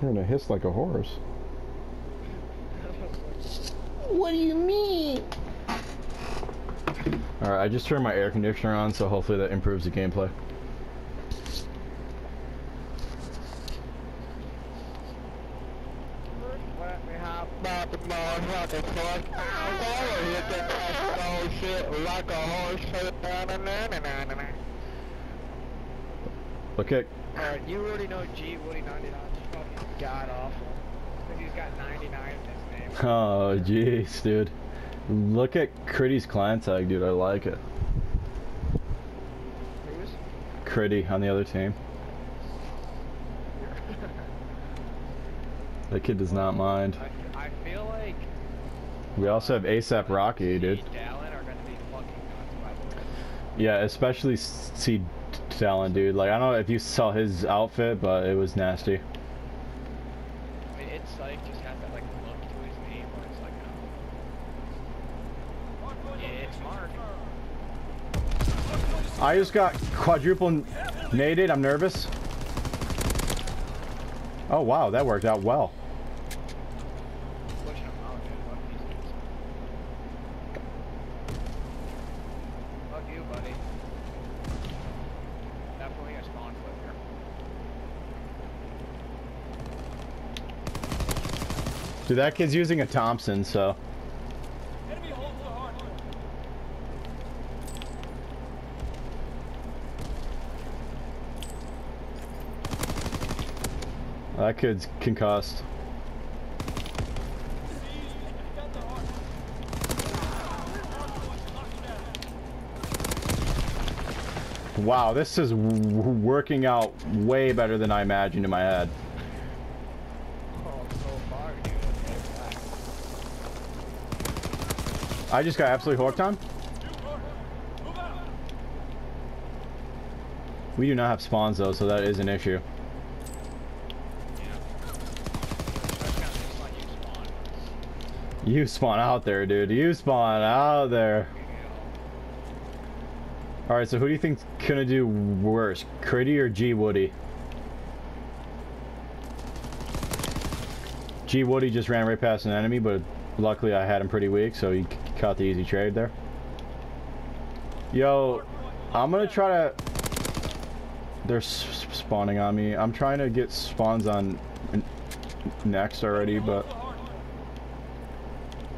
You're gonna hiss like a horse. What do you mean? Alright, I just turned my air conditioner on, so hopefully that improves the gameplay. Let me hop about the motherfucking truck. I'm gonna hit that old shit like a horse. Na-na-na-na-na-na. Look at Alright, you already know G Woody 99 is fucking god awful. Because he's got 99 in his name. Oh jeez, dude. Look at Critty's clan tag, dude. I like it. Who's? Critty on the other team. That kid does not mind. I, I feel like We also have ASAP Rocky, dude. Are gonna be fucking nuts by the way. Yeah, especially C Talon, dude. Like, I don't know if you saw his outfit, but it was nasty. Just has that like look to his name where it's like, oh. It's Mark. I just got quadruple naded. I'm nervous. Oh, wow. That worked out well. Pushing him out, dude. Fuck these dudes. Fuck you, buddy. Definitely a spawn flipper. Dude, that kid's using a Thompson, so. That kid's concussed. Wow, this is working out way better than I imagined in my head. Oh, so far, dude. Okay, I just got absolutely hooked on. We do not have spawns though, so that is an issue. You spawn. Out there, dude. You spawn out there. Alright, so who do you think's gonna do worse? Critty or G Woody? G Woody just ran right past an enemy, but luckily I had him pretty weak, so he caught the easy trade there. Yo, I'm gonna try to... They're spawning on me. I'm trying to get spawns on next already, but...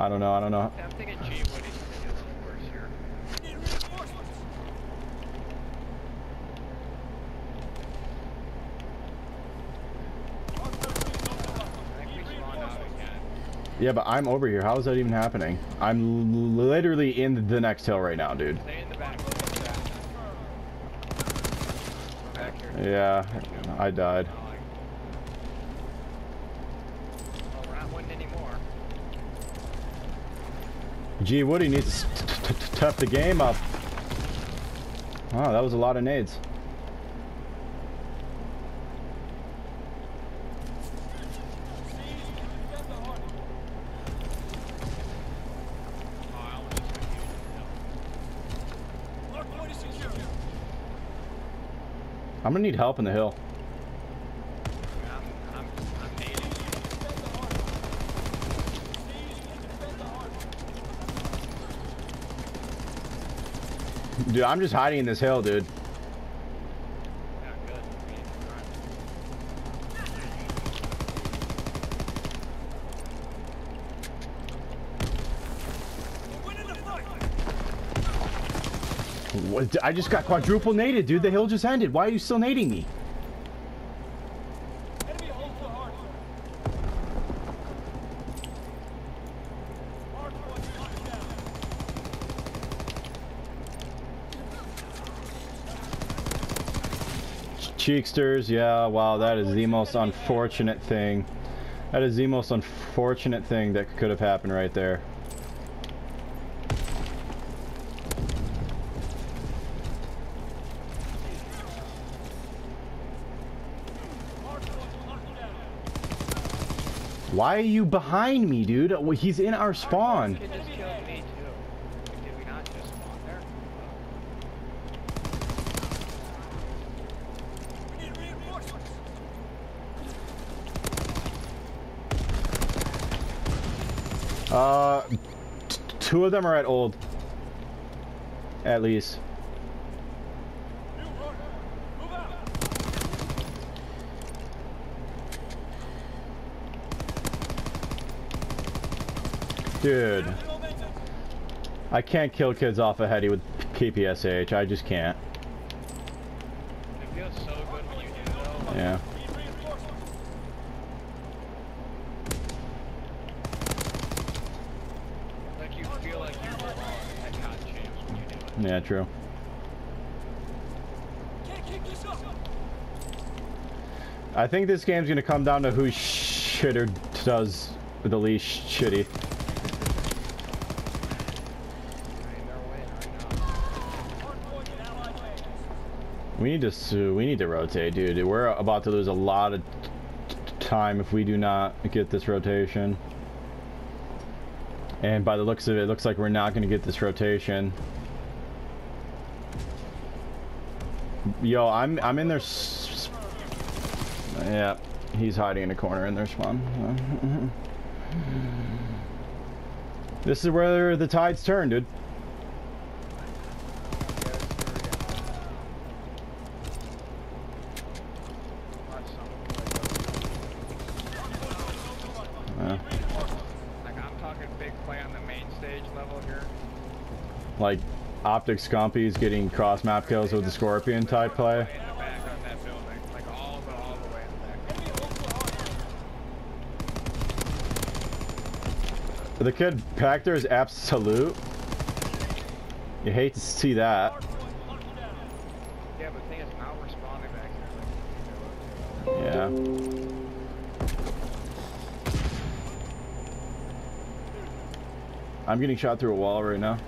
I don't know, I don't know. I'm thinking G Woody's gonna do a little worse here. I think we spawned out again. Yeah, but I'm over here. How is that even happening? I'm l- literally in the next hill right now, dude. Stay in the back. Stay in the back. Back. Yeah, I died. Like- we're not winning anymore. Gee, Woody needs to tough the game up. Oh, that was a lot of nades. Oh, I almost just got used. I'm gonna need help in the hill. Dude, I'm just hiding in this hill, dude. Yeah, good. I mean, alright. What? I just got quadruple naded, dude. The hill just ended. Why are you still nading me? Cheeksters, yeah, wow, that is the most unfortunate thing. That is the most unfortunate thing that could have happened right there. Why are you behind me, dude? He's in our spawn. Uh, two of them are at old. At least. Dude. I can't kill kids off a heady with PPSH. I just can't. So you. Yeah. Like you feel like you it. Yeah, true. I think this game's gonna come down to who shitter does the least shitty. I mean, they're winning right now. We need to. We need to rotate, dude. We're about to lose a lot of time if we do not get this rotation. And by the looks of it, it looks like we're not going to get this rotation. Yo, I'm I'm in s- Yeah, he's hiding in a corner in their spawn. This is where the tides turn, dude. Watch some Yeah. Like I'm talking big play on the main stage level here. Like optic scumpies getting cross map kills with the scorpion type play. The kid back is absolute. You hate to see that. Yeah. I'm getting shot through a wall right now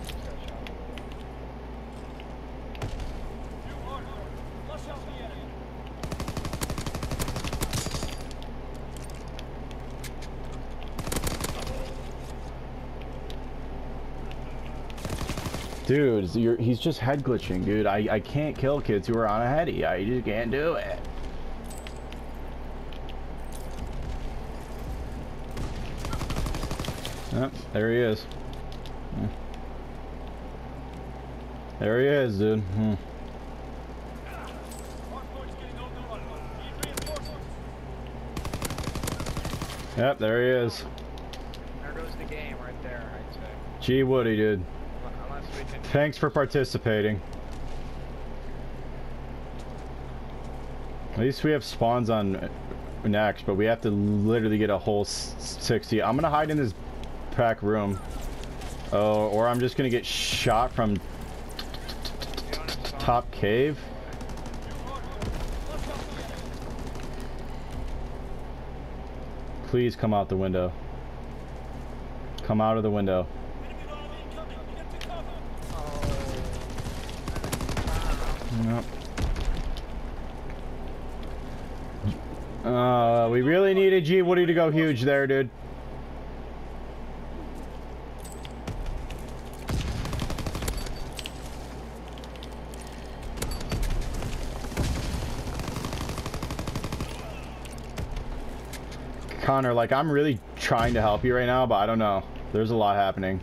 it's just got shot. Dude, you're, he's just head glitching, dude. I, I can't kill kids who are on a heady. I just can't do it. Yep, there he is. There he is, dude. Hmm. Yep, there he is. There goes the game right there, I'd say. Gee, Woody, dude. Unless we can. Thanks for participating. At least we have spawns on next, but we have to literally get a whole 60. I'm gonna hide in this back room. Oh, or I'm just gonna get shot from top cave. Please come out the window. Come out of the window. Uh, we really needed G Woody to go huge there, dude. Connor, like, I'm really trying to help you right now, but I don't know. There's a lot happening.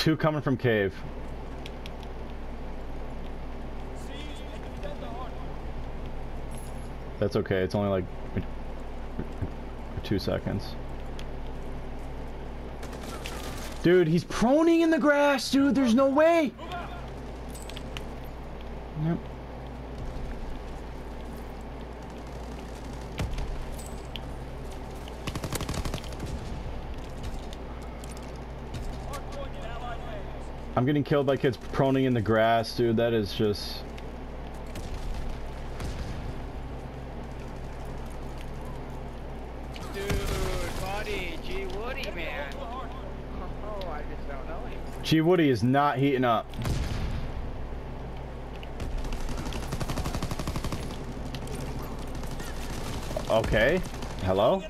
Two coming from cave. That's okay. It's only like two seconds. Dude, he's proning in the grass, dude. There's no way. Yep. I'm getting killed by kids proning in the grass, dude. That is just. Dude, G Woody, man. Oh, I just don't know him. G Woody is not heating up. Okay. Hello?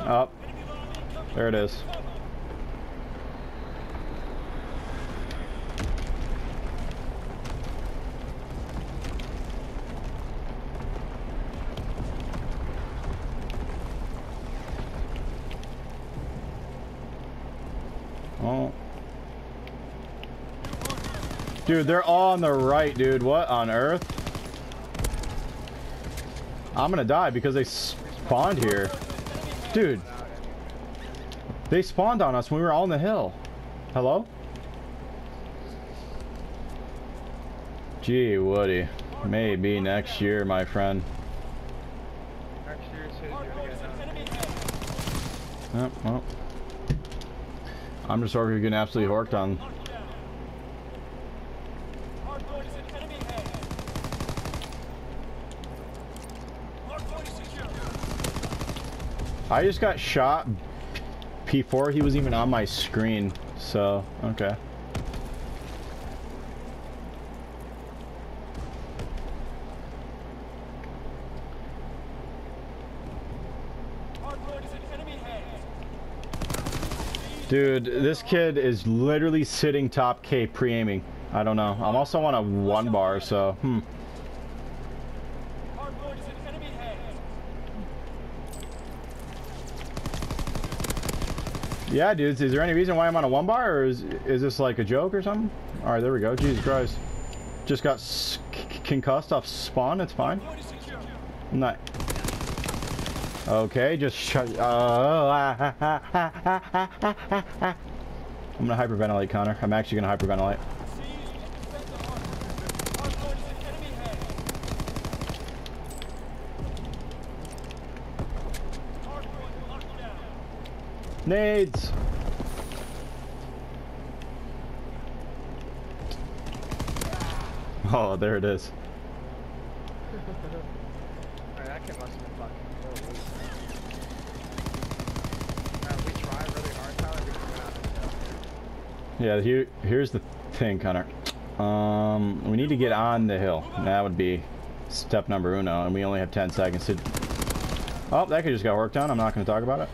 Up. There it is. Oh. Dude, they're all on the right, dude. What on earth? I'm gonna die because they spawned here. Dude. They spawned on us when we were all on the hill. Hello? Gee, Woody. Maybe next year, my friend. Next year, as soon you're gonna get done. Yep, well. I'm just over here getting absolutely horked on. I just got shot before he was even on my screen, so, okay. Dude, this kid is literally sitting top K pre-aiming. I don't know. I'm also on a one bar, so, hmm. Yeah, dudes, is there any reason why I'm on a one bar, or is, is this like a joke or something? Alright, there we go. Jesus Christ. Just got concussed off spawn, it's fine. I'm not... Okay, just shut... Uh, I'm gonna hyperventilate, Connor. I'm actually gonna hyperventilate. Nades! Oh, there it is. Alright, that kid must have been fucking holy. We tried really hard, Tyler. We out Yeah, here, here's the thing, Connor. Um, we need to get on the hill. That would be step number uno, and we only have 10 seconds to... Oh, that could just got worked on. I'm not going to talk about it.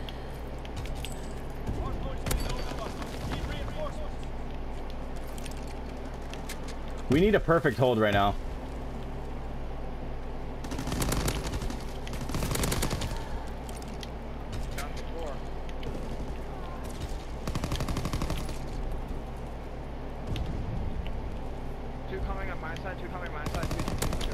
We need a perfect hold right now. Two coming on my side, two coming my side, two, two, two, two.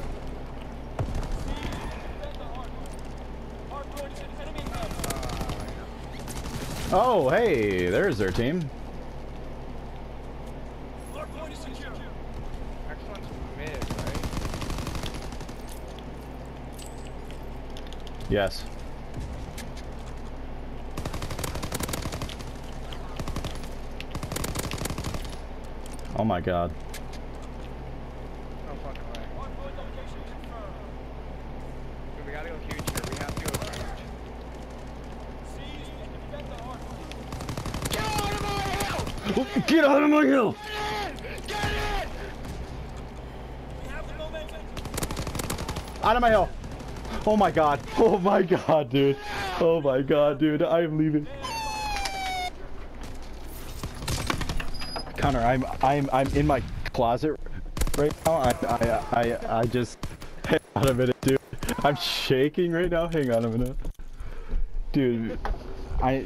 Uh, yeah. Oh, hey, there's their team. Next one's mid, right? Yes. Oh my god. Oh, no fucking way. Dude, we gotta go huge here. We have to go huge. Get out of my hill! Out of my hill! Oh my god. Oh my god, dude. Oh my god, dude. I am leaving. Connor, I'm I'm I'm in my closet right now. I I I I just hang on a minute, dude. I'm shaking right now. Hang on a minute. Dude, I